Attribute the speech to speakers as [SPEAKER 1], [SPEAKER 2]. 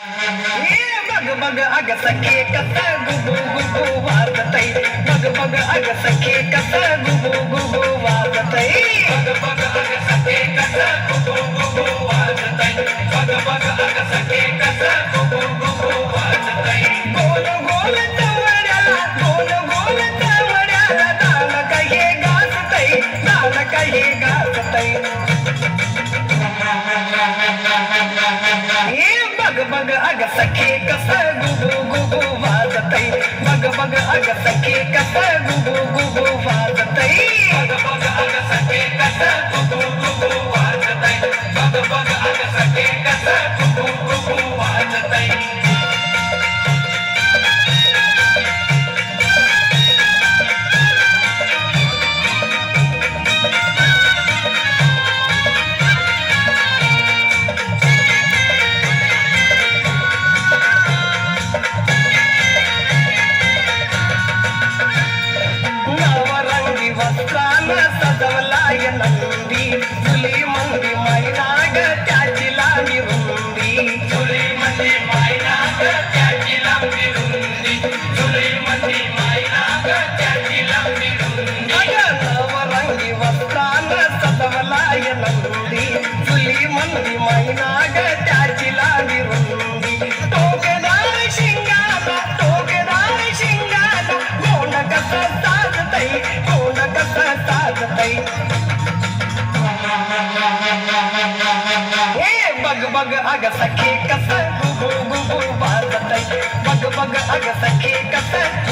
[SPEAKER 1] ಮಗ ಮಗ ಅಗಸಕ್ಕೆ ಕಸ ಗುಬು ಗುಬು ವಾರ್ಗತೈ ಮಗ ಮಗ ಅಗಸಕ್ಕೆ ಕಸ ಗುಬು ಗುಬು ವಾರ್ಗತೈ ಮಗ
[SPEAKER 2] ಮಗ ಅಗಸಕ್ಕೆ ಕಸ ಗುಬು ಗುಬು ವಾರ್ಗತೈ ಮಗ ಮಗ ಅಗಸಕ್ಕೆ ಕಸ ಗುಬು ಗುಬು ವಾರ್ಗತೈ
[SPEAKER 1] ಗೋಲ ಗೋಲ ತವರಲ ಗೋಲ ಗೋಲ ತವರಲ ನಾಲಕ ಹೇಗಾಸತೈ ನಾಲಕ ಹೇಗ ए बग बग अग सखे कस సదవలాయనండి పులి మంది మైనాగ చాచిలాగి ఉంది పులి
[SPEAKER 2] మంది మైనాగ చాచిలాగి ఉంది పులి మంది మైనాగ
[SPEAKER 1] बग बग अग सखे कस बग बग अग सखे कस